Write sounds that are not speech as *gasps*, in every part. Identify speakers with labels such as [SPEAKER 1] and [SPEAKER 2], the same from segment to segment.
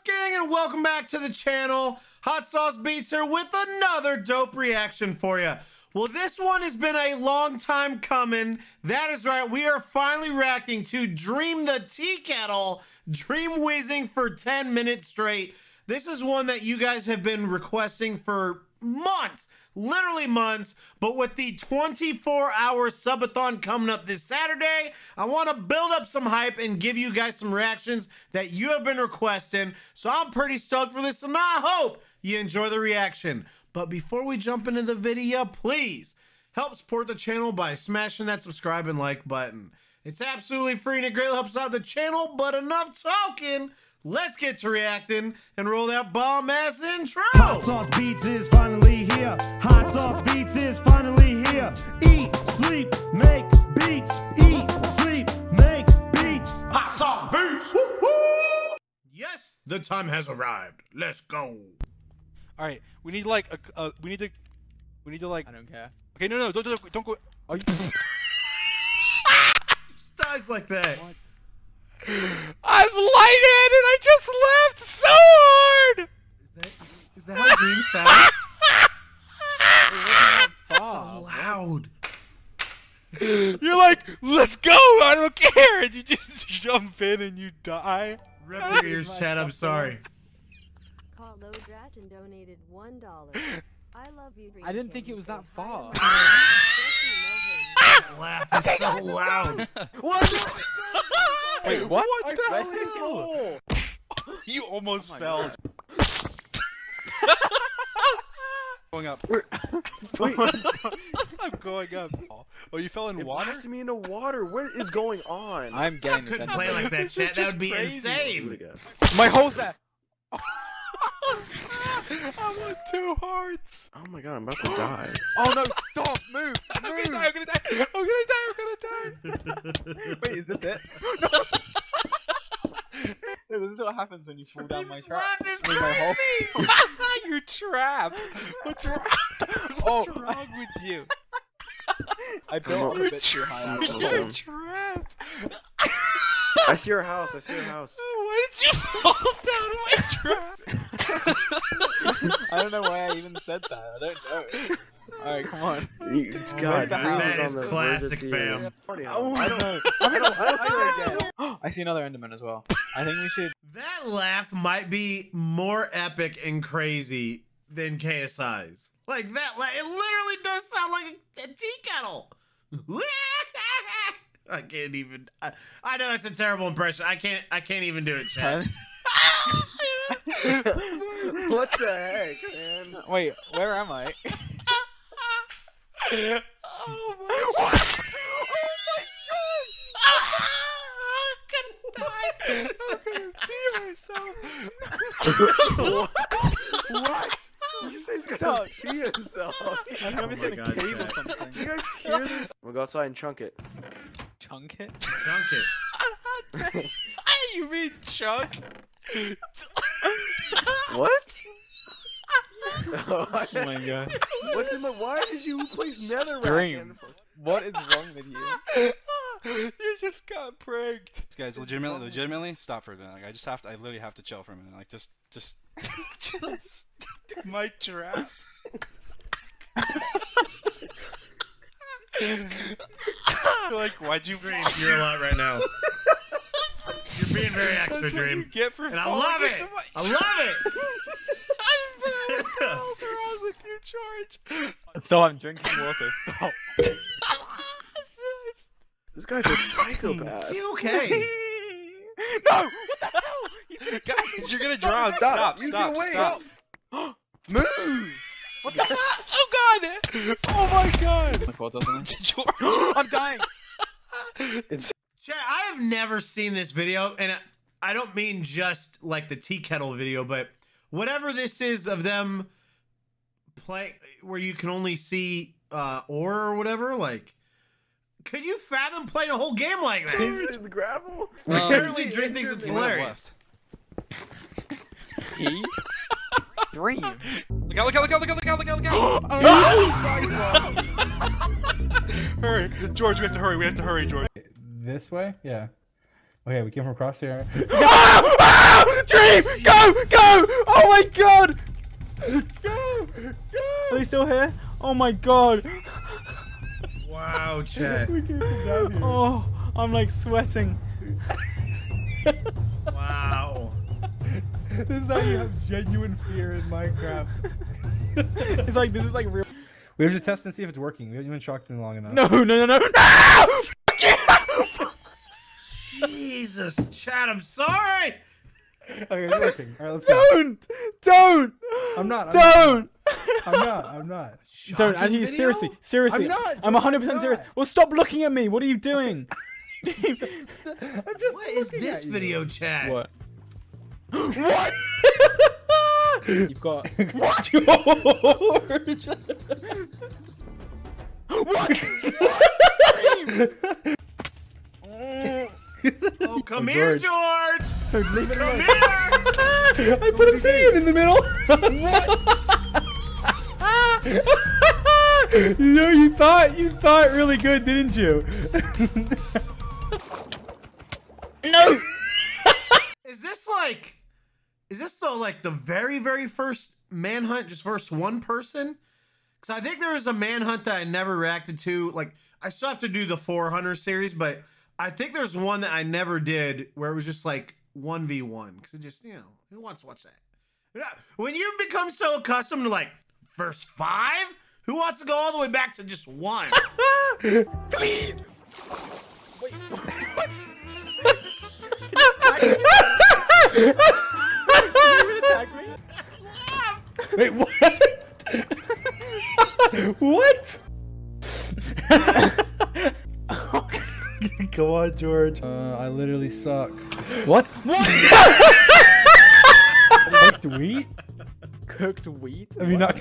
[SPEAKER 1] gang and welcome back to the channel. Hot sauce beats here with another dope reaction for you well this one has been a long time coming. That is right we are finally reacting to dream the tea kettle dream wheezing for 10 minutes straight. This is one that you guys have been requesting for months, literally months. But with the 24 hour subathon coming up this Saturday, I want to build up some hype and give you guys some reactions that you have been requesting. So I'm pretty stoked for this and I hope you enjoy the reaction. But before we jump into the video, please help support the channel by smashing that subscribe and like button. It's absolutely free and it greatly helps out the channel, but enough talking. Let's get to reacting and roll that bomb ass intro.
[SPEAKER 2] Hot sauce beats is finally here. Hot sauce beats is finally here. Eat, sleep, make beats. Eat, sleep, make beats.
[SPEAKER 1] Hot sauce beats. Woo-hoo! Yes, the time has arrived. Let's go.
[SPEAKER 3] All right, we need like a, uh, we need to, we need to like.
[SPEAKER 4] I don't care.
[SPEAKER 3] Okay, no, no, don't, don't, don't go.
[SPEAKER 4] Are you? *laughs*
[SPEAKER 1] Just dies like that.
[SPEAKER 4] what?
[SPEAKER 3] I'm lighted and I just laughed so hard.
[SPEAKER 1] Is that, is that how Dream sounds? *laughs* so loud.
[SPEAKER 3] You're like, let's go. I don't care. And you just *laughs* jump in and you die.
[SPEAKER 1] Rip your *laughs* ears, Chad. I'm sorry.
[SPEAKER 5] Call Lodratch and donated one dollar. I love you.
[SPEAKER 4] I didn't think it was that far.
[SPEAKER 1] That *laughs* laugh is so loud. *laughs* what? *laughs*
[SPEAKER 3] Wait, what?
[SPEAKER 4] I
[SPEAKER 3] What the
[SPEAKER 4] fell
[SPEAKER 3] hell is
[SPEAKER 4] his hole.
[SPEAKER 3] You almost
[SPEAKER 4] Oh
[SPEAKER 3] fell. going up.
[SPEAKER 6] Wait,
[SPEAKER 3] I'm going up. Oh, you fell in
[SPEAKER 6] it
[SPEAKER 3] water?
[SPEAKER 6] blasted me into water. What is going on?
[SPEAKER 4] I'm getting this.
[SPEAKER 1] Couldn't
[SPEAKER 4] end
[SPEAKER 1] play like that,
[SPEAKER 3] This.
[SPEAKER 1] That would be
[SPEAKER 3] crazy.
[SPEAKER 1] Insane.
[SPEAKER 4] My whole there.
[SPEAKER 3] I want two hearts.
[SPEAKER 6] Oh my god, I'm about to die. *gasps*
[SPEAKER 4] Oh no! Stop! Move! *laughs*
[SPEAKER 3] I'm gonna die. I'm gonna die. I'm gonna die. I'm gonna die. *laughs*
[SPEAKER 4] Wait, is this it? *laughs* no, this is what happens when you fall down my
[SPEAKER 1] Dream's
[SPEAKER 4] trap.
[SPEAKER 1] laugh is
[SPEAKER 4] With my hole.
[SPEAKER 1] crazy.
[SPEAKER 3] You're trapped. What's wrong? Oh, What's
[SPEAKER 4] Oh.
[SPEAKER 3] wrong with you?
[SPEAKER 4] I built
[SPEAKER 3] You're
[SPEAKER 4] a bit too high. out of the
[SPEAKER 3] You're
[SPEAKER 4] hole.
[SPEAKER 3] trapped.
[SPEAKER 6] I see your house. I see your house.
[SPEAKER 3] Why did you fall down my trap?
[SPEAKER 4] I don't know why I even said that. I don't know. Alright, come on.
[SPEAKER 6] You-
[SPEAKER 1] Oh
[SPEAKER 6] God,
[SPEAKER 4] my
[SPEAKER 6] Dream
[SPEAKER 4] God.
[SPEAKER 6] was
[SPEAKER 1] That
[SPEAKER 6] on the
[SPEAKER 1] classic, fam.
[SPEAKER 4] Oh.
[SPEAKER 6] I don't.
[SPEAKER 4] no.
[SPEAKER 6] I don't. I don't *laughs* feel like that. *gasps*
[SPEAKER 4] I see another Enderman as well. I think we should.
[SPEAKER 1] That laugh might be more epic and crazy than KSI's. Like that, la- it literally does sound like a, a tea kettle. *laughs* I can't even. I, I know that's a terrible impression. I can't. I can't even do it, Chad. *laughs*
[SPEAKER 6] what the heck, man?
[SPEAKER 4] Wait, where am I?
[SPEAKER 3] oh my god. I'm gonna die. I'm pee myself.
[SPEAKER 6] what? Did you say he's gonna
[SPEAKER 4] Dog.
[SPEAKER 6] pee himself?
[SPEAKER 4] I'm
[SPEAKER 1] Oh
[SPEAKER 4] gonna
[SPEAKER 1] my
[SPEAKER 4] in a
[SPEAKER 1] God,
[SPEAKER 4] cave or
[SPEAKER 1] Chad.
[SPEAKER 6] You
[SPEAKER 4] something.
[SPEAKER 6] guys hear this? We'll go outside and chunk it.
[SPEAKER 4] Chunk it?
[SPEAKER 1] Chunk it. *laughs*
[SPEAKER 3] you mean Chuck? *laughs* *laughs*
[SPEAKER 6] What? oh
[SPEAKER 4] Oh my god.
[SPEAKER 6] What's in the? Why did you place netherrack?
[SPEAKER 4] Dream.
[SPEAKER 6] in?
[SPEAKER 4] What is wrong with you? *laughs*
[SPEAKER 3] you just got pranked. Guys, legitimately, legitimately, stop for a minute. Like, I just have to. I literally have to chill for a minute. Like, just, just, *laughs* just my trap. like, why'd you
[SPEAKER 1] Dream, you're a lot right now. You're being very
[SPEAKER 3] That's
[SPEAKER 1] extra,
[SPEAKER 3] what you
[SPEAKER 1] Dream.
[SPEAKER 3] get for
[SPEAKER 1] And I love it.
[SPEAKER 3] into my
[SPEAKER 1] I
[SPEAKER 3] trap.
[SPEAKER 1] love it.
[SPEAKER 3] what the hell's wrong with you, George?
[SPEAKER 4] Stop, I'm drinking water. *laughs* Stop.
[SPEAKER 6] This guy's a psychopath.
[SPEAKER 1] You okay? *laughs*
[SPEAKER 4] no! What the hell? *laughs*
[SPEAKER 3] Guys, you're gonna drown.
[SPEAKER 6] Stop.
[SPEAKER 3] Stop,
[SPEAKER 6] You
[SPEAKER 3] stop,
[SPEAKER 6] can wait.
[SPEAKER 3] stop. *gasps*
[SPEAKER 6] Move!
[SPEAKER 4] What the hell?
[SPEAKER 3] Oh god! Oh my god!
[SPEAKER 4] My quad doesn't
[SPEAKER 3] George! *gasps*
[SPEAKER 4] I'm dying!
[SPEAKER 1] Chad, I have never seen this video, and I- I don't mean just like the tea kettle video, but whatever this is of them play where you can only see uh ore or whatever, like could you fathom playing a whole game like that?
[SPEAKER 6] He's in the gravel.
[SPEAKER 3] Um,
[SPEAKER 1] Apparently *laughs* Dream thinks it's hilarious.
[SPEAKER 3] left.
[SPEAKER 4] He? Dream.
[SPEAKER 3] Look out, look out, look out, look out, look out, look out, look out! *gasps*
[SPEAKER 4] Oh, *laughs*
[SPEAKER 3] Hurry! George, we have to hurry, we have to hurry, George.
[SPEAKER 7] This way? Yeah. Okay, we came from across here. *laughs* Ah! Ah!
[SPEAKER 3] Dream! Go!
[SPEAKER 7] Go! Go! Oh my god! Go! Go! Are they still here? Oh my god!
[SPEAKER 1] Wow, *laughs* Chet.
[SPEAKER 7] Oh, I'm like sweating. *laughs*
[SPEAKER 1] Wow.
[SPEAKER 3] This is how you have genuine fear in Minecraft.
[SPEAKER 7] It's like this is like real.
[SPEAKER 3] We have to test and see if it's working. We haven't been shocked in long enough.
[SPEAKER 7] No, no, no, no! No!
[SPEAKER 1] Jesus, Chad, I'm sorry.
[SPEAKER 3] Okay, it's working. All right, let's go.
[SPEAKER 7] Don't! Don't!
[SPEAKER 3] I'm not. I'm
[SPEAKER 7] Don't!
[SPEAKER 3] I'm not. I'm not.
[SPEAKER 7] Don't,
[SPEAKER 1] Shocking
[SPEAKER 7] actually, seriously, seriously.
[SPEAKER 3] I'm not,
[SPEAKER 7] I'm 100% serious. Well, stop looking at me. What are you doing? *laughs*
[SPEAKER 3] I'm just
[SPEAKER 1] What is
[SPEAKER 3] looking
[SPEAKER 1] this
[SPEAKER 3] at you.
[SPEAKER 1] video, Chad?
[SPEAKER 7] What? what? *laughs* You've got. What? *laughs* George! what?
[SPEAKER 1] Oh, come here,
[SPEAKER 3] George.
[SPEAKER 1] George.
[SPEAKER 3] Leave it
[SPEAKER 1] Come here. *laughs*
[SPEAKER 3] I put obsidian in the middle. *laughs* *laughs* you know, you thought you thought really good, didn't you?
[SPEAKER 7] no!
[SPEAKER 1] Is this like, is this the like the very very first manhunt just versus one person? Because I think there was a manhunt that I never reacted to. Like I still have to do the 400 series, but I think there's one that I never did where it was just like one v one. Because it just you know who wants to watch that? When you become so accustomed to like verse five, who wants to go all the way back to just one? *laughs*
[SPEAKER 7] Please! Wait. *laughs* you even attack?
[SPEAKER 3] Wait, what? *laughs* what? Come on, George. Uh, I literally suck. What? What? *laughs* Cooked wheat?
[SPEAKER 7] Cooked wheat?
[SPEAKER 3] I mean, not.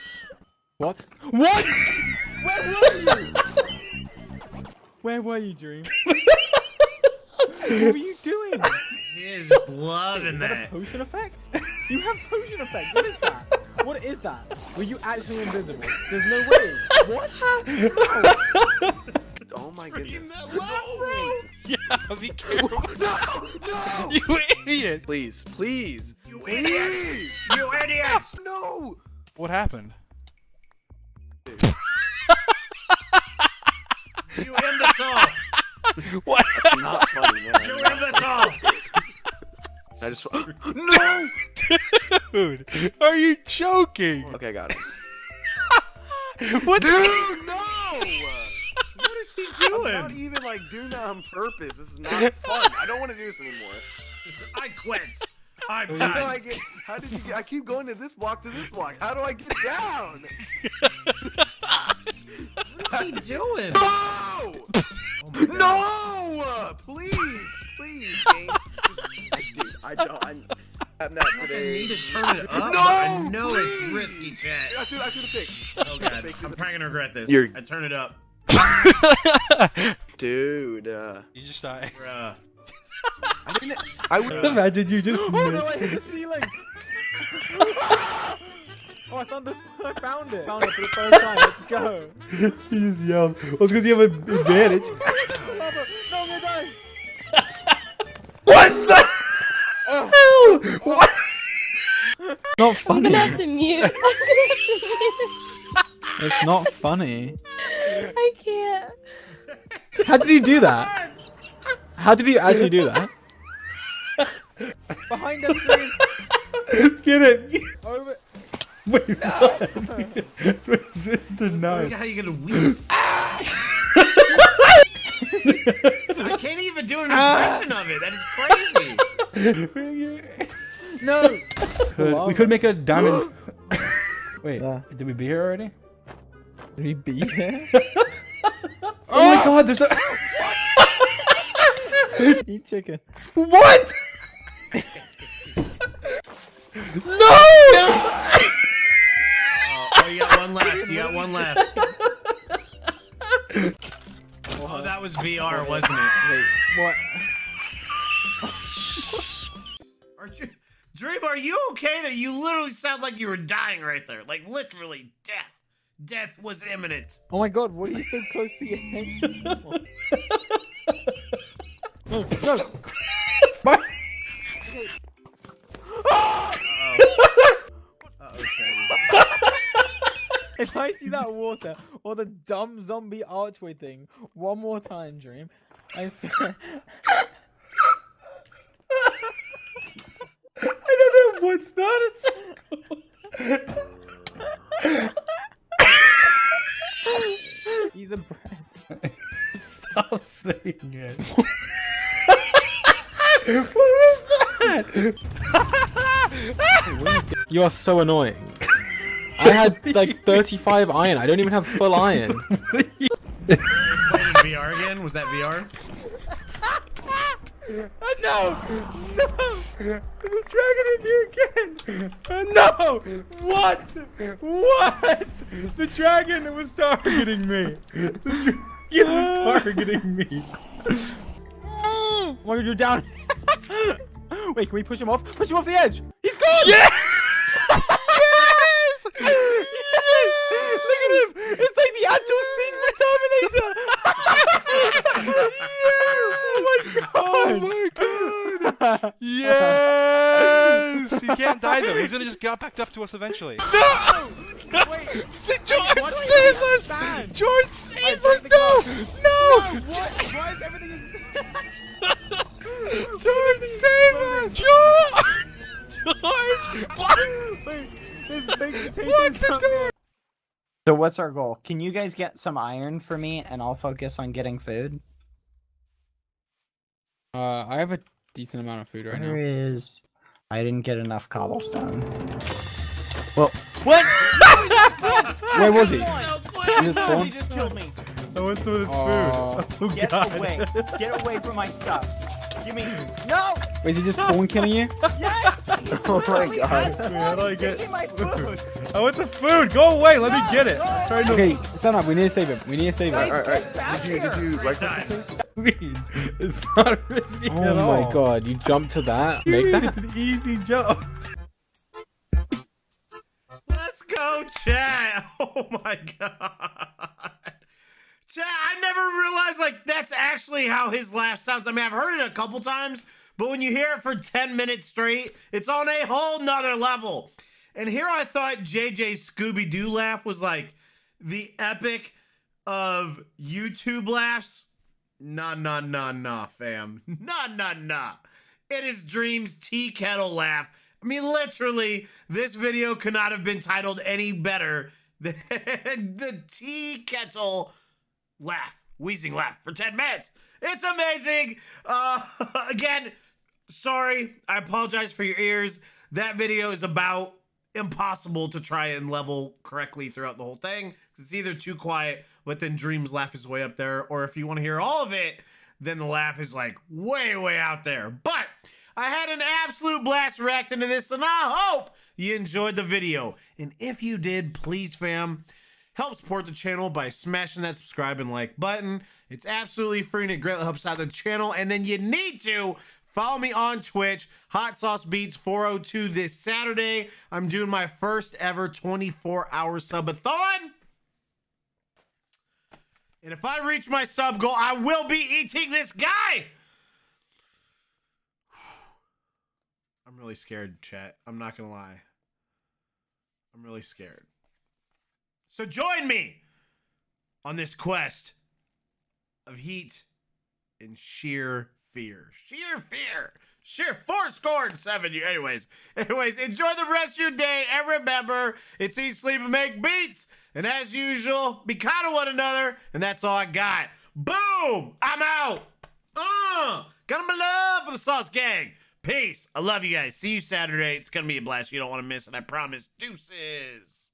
[SPEAKER 3] *laughs*
[SPEAKER 7] What?
[SPEAKER 3] What?
[SPEAKER 7] Where were you? Where were you, Dream? *laughs* what were you doing?
[SPEAKER 1] he is just loving that.
[SPEAKER 7] Potion effect? You have potion effect. What is that? What is that? Were you actually invisible? There's no way. What?
[SPEAKER 6] Oh my goodness.
[SPEAKER 4] Yeah, be *laughs* careful.
[SPEAKER 6] No! No! *laughs*
[SPEAKER 4] you idiot!
[SPEAKER 6] Please, please.
[SPEAKER 1] You idiot! *laughs* You idiot!
[SPEAKER 6] No!
[SPEAKER 4] What happened?
[SPEAKER 1] You imbecile!
[SPEAKER 4] What?
[SPEAKER 6] That's not funny, man.
[SPEAKER 1] You
[SPEAKER 6] man.
[SPEAKER 1] imbecile!
[SPEAKER 6] I just. no!
[SPEAKER 4] Dude, are you joking?
[SPEAKER 6] Okay, got it.
[SPEAKER 4] What?
[SPEAKER 6] Dude, no!
[SPEAKER 1] What is he
[SPEAKER 6] I'm not even like doing that on purpose. This is not fun. I don't want to do this anymore. *laughs*
[SPEAKER 1] I quit. I'm
[SPEAKER 6] How do I
[SPEAKER 1] done.
[SPEAKER 6] get? How did you get? I keep going to this block to this block. How do I get down?
[SPEAKER 1] What is he *laughs* doing?
[SPEAKER 6] No!
[SPEAKER 1] Oh my God.
[SPEAKER 6] No! Please, please, game. *laughs* Just, I, dude, I don't. I, I'm not
[SPEAKER 1] I
[SPEAKER 6] today.
[SPEAKER 1] need to turn it up.
[SPEAKER 6] No,
[SPEAKER 1] but I know it's
[SPEAKER 6] please.
[SPEAKER 1] risky, chat.
[SPEAKER 6] I should, I should have picked.
[SPEAKER 1] Oh god, I'm probably gonna regret this.
[SPEAKER 6] You're-
[SPEAKER 1] I turn it up,
[SPEAKER 6] Dude, uh,
[SPEAKER 4] You just died.
[SPEAKER 1] bruh. *laughs*
[SPEAKER 6] I didn't. *laughs* I would.
[SPEAKER 3] Imagine you just *laughs*
[SPEAKER 7] Oh no,
[SPEAKER 3] missed.
[SPEAKER 7] I hit the ceiling. oh, I found it. I found it. Found it for the first time. Let's go.
[SPEAKER 3] he just yelled. Well, it's because you have an advantage.
[SPEAKER 7] Lava. No, I'm gonna die.
[SPEAKER 3] what the hell? What?
[SPEAKER 7] Not
[SPEAKER 8] I'm
[SPEAKER 7] funny.
[SPEAKER 8] gonna have to mute. I'm gonna have to mute.
[SPEAKER 7] It's not funny. *laughs*
[SPEAKER 8] I can't.
[SPEAKER 7] How did he do that? How did he actually do that? Behind us, please. *laughs*
[SPEAKER 3] Get it.
[SPEAKER 7] Over.
[SPEAKER 3] Wait, *laughs* what? It's it's the
[SPEAKER 1] Look
[SPEAKER 3] knife.
[SPEAKER 1] at how you gonna weep. I can't even do an ah. impression of it. That is crazy.
[SPEAKER 7] No.
[SPEAKER 3] Could- we could make a diamond. *gasps* Wait,
[SPEAKER 7] Yeah.
[SPEAKER 3] did we be here already?
[SPEAKER 7] Did he beat him? *laughs*
[SPEAKER 3] Oh my ah! god, there's a. *laughs*
[SPEAKER 7] Eat chicken.
[SPEAKER 3] What? *laughs* no!
[SPEAKER 1] Oh, oh, you got one left. You got one left. Oh, that was VR, wasn't it?
[SPEAKER 7] Wait, what?
[SPEAKER 1] Are you, Dream, are you okay? That you literally sound like you were dying right there. Like literally, death. Death was imminent.
[SPEAKER 7] Oh my god, what are you so close to the edge? no, no.
[SPEAKER 3] My
[SPEAKER 7] if I see that water or the dumb zombie archway thing one more time, Dream, I swear. *laughs*
[SPEAKER 1] I don't know what's that.
[SPEAKER 7] a *laughs* circle. The bread. *laughs*
[SPEAKER 1] Stop saying it. *laughs* what was that? *laughs*
[SPEAKER 9] You are so annoying. I had like 35 iron. I don't even have full iron.
[SPEAKER 1] VR again? Was that VR?
[SPEAKER 7] No! No! The dragon is here again! Uh, no! What? What? The dragon was targeting me! The dragon was *laughs* targeting me! What are you down? *laughs* Wait, can we push him off? Push him off the edge! He's gone! *laughs*
[SPEAKER 3] Yes!
[SPEAKER 7] yes! Look at him! It's like the actual scene for Terminator! Oh my oh god!
[SPEAKER 3] Oh my god! *laughs* Yes! He can't die though. He's gonna just get back up to us eventually.
[SPEAKER 7] No! no! *laughs* Wait!
[SPEAKER 3] George,
[SPEAKER 7] What
[SPEAKER 3] save us!
[SPEAKER 7] bad?
[SPEAKER 3] George, save us!
[SPEAKER 7] break the
[SPEAKER 3] No! No!
[SPEAKER 7] What? Why is everything *laughs*
[SPEAKER 3] George, save us! George! George!
[SPEAKER 7] Wait, there's big
[SPEAKER 3] Lock
[SPEAKER 7] potatoes
[SPEAKER 3] the door!
[SPEAKER 7] There.
[SPEAKER 10] So what's our goal? Can you guys get some iron for me and I'll focus on getting food?
[SPEAKER 9] Uh, I have a decent amount of food right
[SPEAKER 10] Where
[SPEAKER 9] now.
[SPEAKER 10] is I didn't get enough cobblestone.
[SPEAKER 9] Well,
[SPEAKER 7] What? *laughs*
[SPEAKER 9] where was he?
[SPEAKER 1] So quick.
[SPEAKER 9] In the spawn?
[SPEAKER 10] He just killed me.
[SPEAKER 1] I went some of this
[SPEAKER 9] Aw.
[SPEAKER 1] food. *laughs* Oh
[SPEAKER 10] Get
[SPEAKER 1] god.
[SPEAKER 10] away. Get away from my stuff. Give me No!
[SPEAKER 9] Wait, is he just spawn killing you? *laughs*
[SPEAKER 10] Yes! *laughs*
[SPEAKER 6] Oh my god.
[SPEAKER 10] had
[SPEAKER 1] How do I get
[SPEAKER 10] my food.
[SPEAKER 1] I want the food. Go away. Let me get it. Trying to
[SPEAKER 9] Okay, stand up. We need to save him. We need to save him.
[SPEAKER 6] Alright, alright. Did you, did
[SPEAKER 10] here.
[SPEAKER 6] you right click this thing?
[SPEAKER 1] It's not risky
[SPEAKER 9] Oh
[SPEAKER 1] at all.
[SPEAKER 9] Oh my god, you jump to that?
[SPEAKER 1] You
[SPEAKER 9] Make that?
[SPEAKER 1] It's an easy jump. Let's go, chat. *laughs* Oh my god. Chat, I never realized like that's actually how his laugh sounds. I mean, I've heard it a couple times, but when you hear it for 10 minutes straight, it's on a whole nother level. And here I thought JJ's Scooby Doo laugh was like the epic of YouTube laughs. Nah, nah, nah, nah, fam. *laughs* Nah, nah, nah. It is Dream's tea kettle laugh. I mean, literally, this video could not have been titled any better *laughs* than the tea kettle laugh, wheezing laugh for 10 minutes. It's amazing. Uh, *laughs* again, sorry. I apologize for your ears. That video is about impossible to try and level correctly throughout the whole thing. It's either too quiet, but then Dream's laugh is way up there, or if you want to hear all of it, then the laugh is like way, way out there. But I had an absolute blast reacting to this, and I hope you enjoyed the video. And if you did, please, fam, help support the channel by smashing that subscribe and like button. It's absolutely free and it greatly helps out the channel. And then you need to follow me on Twitch, Hot Sauce Beats 402 this Saturday. I'm doing my first ever 24 hour subathon. And if I reach my sub goal, I will be eating this guy. *sighs* I'm really scared, chat. I'm not going to lie. I'm really scared. So join me on this quest of heat and sheer fear. Sheer fear. Sheer four score and seven. You, anyways, *laughs* anyways, enjoy the rest of your day. And remember, it's eat, sleep, and make beats. And as usual, be kind of one another. And that's all I got. Boom! I'm out. Uh, got my love for the Sauce Gang. Peace. I love you guys. See you Saturday. It's gonna be a blast. You don't want to miss it. I promise. Deuces.